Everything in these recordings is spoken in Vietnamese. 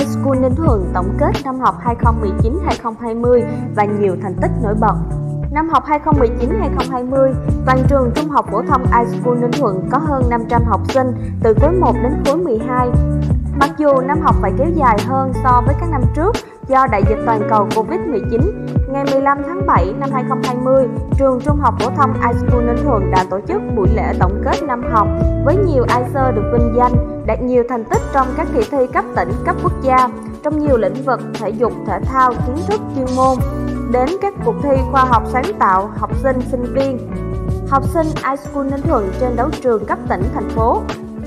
iSchool Ninh Thuận tổng kết năm học 2019-2020 và nhiều thành tích nổi bật. Năm học 2019-2020, toàn trường Trung học phổ thông iSchool Ninh Thuận có hơn 500 học sinh từ khối 1 đến khối 12. Mặc dù năm học phải kéo dài hơn so với các năm trước do đại dịch toàn cầu Covid-19, ngày 15 tháng 7 năm 2020, trường Trung học phổ thông iSchool Ninh Thuận đã tổ chức buổi lễ tổng kết năm học với nhiều ISER được vinh danh, đạt nhiều thành tích trong các kỳ thi cấp tỉnh, cấp quốc gia trong nhiều lĩnh vực thể dục, thể thao, kiến thức, chuyên môn, đến các cuộc thi khoa học sáng tạo, học sinh, sinh viên. Học sinh iSchool Ninh Thuận trên đấu trường cấp tỉnh, thành phố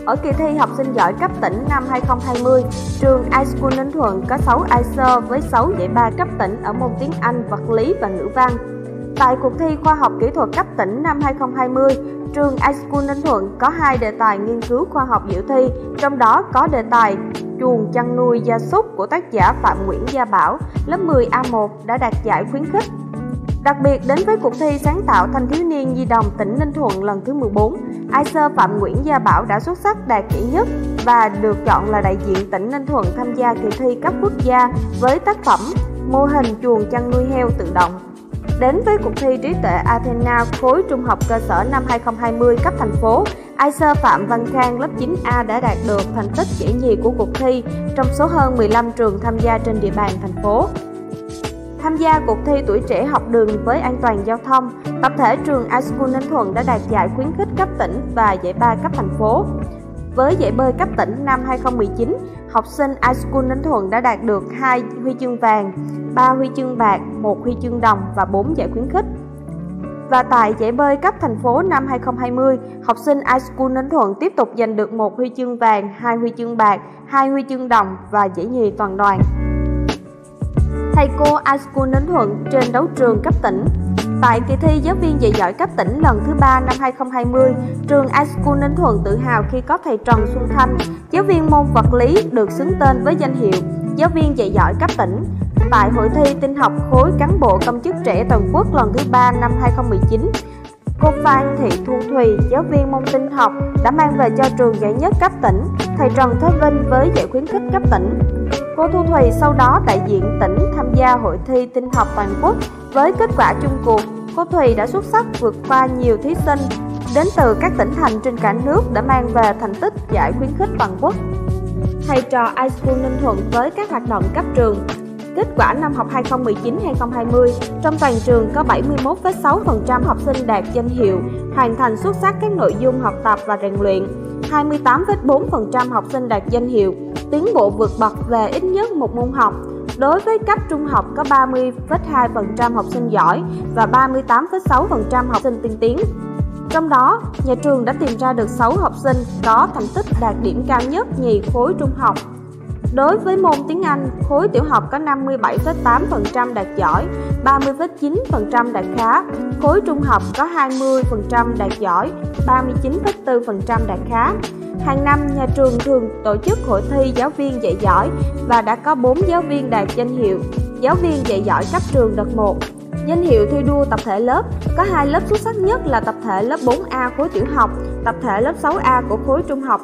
ở kỳ thi học sinh giỏi cấp tỉnh năm 2020, trường iSchool Ninh Thuận có 6 ISO với 6 giải ba cấp tỉnh ở môn tiếng Anh, vật lý và ngữ văn. Tại cuộc thi khoa học kỹ thuật cấp tỉnh năm 2020, trường iSchool Ninh Thuận có hai đề tài nghiên cứu khoa học dự thi, trong đó có đề tài chuồng chăn nuôi gia súc của tác giả Phạm Nguyễn Gia Bảo, lớp 10A1 đã đạt giải khuyến khích. Đặc biệt đến với cuộc thi sáng tạo thanh thiếu niên di đồng tỉnh Ninh Thuận lần thứ 14, ISER Phạm Nguyễn Gia Bảo đã xuất sắc đạt giải nhất và được chọn là đại diện tỉnh Ninh Thuận tham gia kỳ thi cấp quốc gia với tác phẩm Mô hình chuồng chăn nuôi heo tự động. Đến với cuộc thi trí tuệ Athena khối trung học cơ sở năm 2020 cấp thành phố, ISER Phạm Văn Khang lớp 9A đã đạt được thành tích giải nhì của cuộc thi trong số hơn 15 trường tham gia trên địa bàn thành phố. Tham gia cuộc thi tuổi trẻ học đường với an toàn giao thông, tập thể trường iSchool Ninh Thuận đã đạt giải khuyến khích cấp tỉnh và giải ba cấp thành phố. Với giải bơi cấp tỉnh năm 2019, học sinh iSchool Ninh Thuận đã đạt được 2 huy chương vàng, 3 huy chương bạc, 1 huy chương đồng và 4 giải khuyến khích. Và tại giải bơi cấp thành phố năm 2020, học sinh iSchool Ninh Thuận tiếp tục giành được một huy chương vàng, hai huy chương bạc, hai huy chương đồng và giải nhì toàn đoàn. Thầy cô ASKUL Ninh Thuận trên đấu trường cấp tỉnh Tại kỳ thi giáo viên dạy giỏi cấp tỉnh lần thứ ba năm 2020, trường ASKUL Ninh Thuận tự hào khi có thầy Trần Xuân Thanh, giáo viên môn vật lý được xứng tên với danh hiệu giáo viên dạy giỏi cấp tỉnh. Tại hội thi tinh học khối cán bộ công chức trẻ toàn quốc lần thứ ba năm 2019, cô Phan Thị Thu Thùy, giáo viên môn tinh học, đã mang về cho trường giải nhất cấp tỉnh, thầy Trần Thế Vinh với giải khuyến khích cấp tỉnh. Cô Thu Thùy sau đó đại diện tỉnh tham gia hội thi tinh học toàn quốc với kết quả chung cuộc. Cô Thùy đã xuất sắc vượt qua nhiều thí sinh đến từ các tỉnh thành trên cả nước đã mang về thành tích giải khuyến khích toàn quốc. Thầy trò iSchool Ninh Thuận với các hoạt động cấp trường Kết quả năm học 2019-2020, trong toàn trường có 71,6% học sinh đạt danh hiệu, hoàn thành xuất sắc các nội dung học tập và rèn luyện. 28,4% học sinh đạt danh hiệu, tiến bộ vượt bậc về ít nhất một môn học. Đối với cấp trung học có 30,2% học sinh giỏi và 38,6% học sinh tiên tiến. Trong đó, nhà trường đã tìm ra được 6 học sinh có thành tích đạt điểm cao nhất nhì khối trung học Đối với môn tiếng Anh, khối tiểu học có 57,8% đạt giỏi, 30,9% đạt khá, khối trung học có 20% đạt giỏi, 39,4% đạt khá. Hàng năm, nhà trường thường tổ chức hội thi giáo viên dạy giỏi và đã có 4 giáo viên đạt danh hiệu giáo viên dạy giỏi cấp trường đợt 1. Danh hiệu thi đua tập thể lớp có hai lớp xuất sắc nhất là tập thể lớp 4A khối tiểu học, tập thể lớp 6A của khối trung học.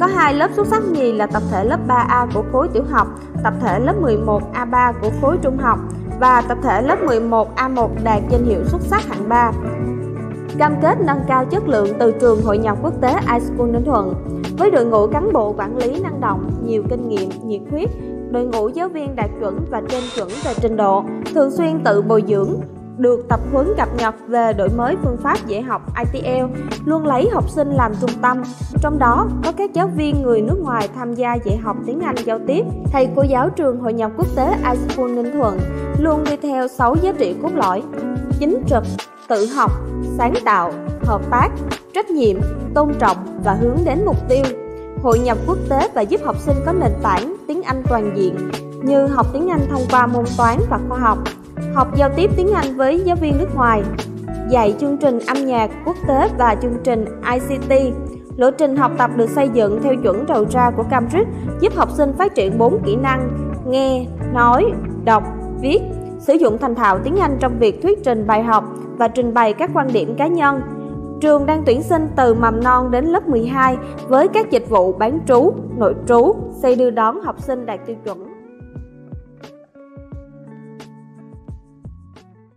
Có hai lớp xuất sắc nhì là tập thể lớp 3A của khối tiểu học, tập thể lớp 11A3 của khối trung học và tập thể lớp 11A1 đạt danh hiệu xuất sắc hạng 3. Cam kết nâng cao chất lượng từ trường hội nhập quốc tế iSchool Ninh Thuận với đội ngũ cán bộ quản lý năng động, nhiều kinh nghiệm, nhiệt huyết, đội ngũ giáo viên đạt chuẩn và trên chuẩn về trình độ, thường xuyên tự bồi dưỡng, được tập huấn cập nhật về đổi mới phương pháp dạy học ITL, luôn lấy học sinh làm trung tâm. Trong đó có các giáo viên người nước ngoài tham gia dạy học tiếng Anh giao tiếp. Thầy cô giáo trường hội nhập quốc tế iSchool Ninh Thuận luôn đi theo 6 giá trị cốt lõi: chính trực, tự học, sáng tạo, hợp tác, trách nhiệm, tôn trọng và hướng đến mục tiêu hội nhập quốc tế và giúp học sinh có nền tảng tiếng Anh toàn diện như học tiếng Anh thông qua môn toán và khoa học, học giao tiếp tiếng Anh với giáo viên nước ngoài, dạy chương trình âm nhạc quốc tế và chương trình ICT. Lộ trình học tập được xây dựng theo chuẩn đầu ra của Cambridge, giúp học sinh phát triển 4 kỹ năng nghe, nói, đọc, viết, sử dụng thành thạo tiếng Anh trong việc thuyết trình bài học và trình bày các quan điểm cá nhân. trường đang tuyển sinh từ mầm non đến lớp 12 với các dịch vụ bán trú, nội trú, xe đưa đón học sinh đạt tiêu chuẩn.